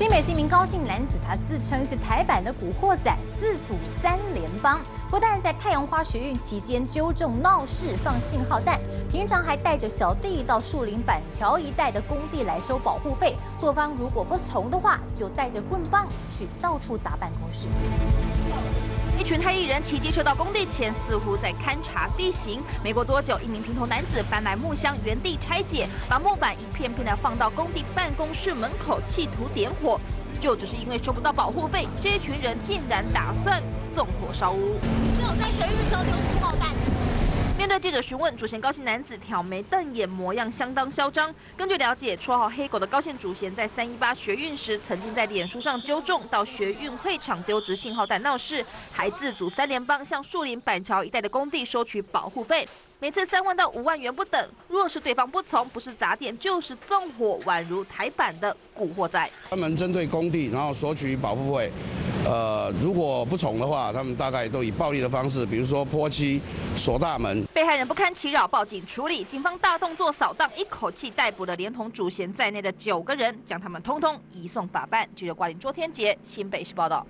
新北是一名高姓男子，他自称是台版的古惑仔，自组三联帮，不但在太阳花学运期间纠正闹事放信号弹，平常还带着小弟到树林板桥一带的工地来收保护费，多方如果不从的话，就带着棍棒去到处砸办公室。一群黑衣人骑机车到工地前，似乎在勘察地形。没过多久，一名平头男子搬来木箱，原地拆解，把木板一片片的放到工地办公室门口，企图点火。就只是因为收不到保护费，这群人竟然打算纵火烧屋。你是有在学运的时候丢信号弹？面对记者询问，主嫌高姓男子挑眉瞪眼，模样相当嚣张。根据了解，绰号“黑狗”的高姓主嫌在三一八学运时，曾经在脸书上纠众到学运会场丢掷信号弹闹事，还自组三联帮向树林板桥一带的工地收取保护费，每次三万到五万元不等。若是对方不从，不是砸店就是纵火，宛如台版的古惑仔。专门针对工地，然后索取保护费。呃，如果不从的话，他们大概都以暴力的方式，比如说泼漆、锁大门。被害人不堪其扰，报警处理。警方大动作扫荡，一口气逮捕了连同主嫌在内的九个人，将他们通通移送法办。记者挂林卓天杰新北市报道。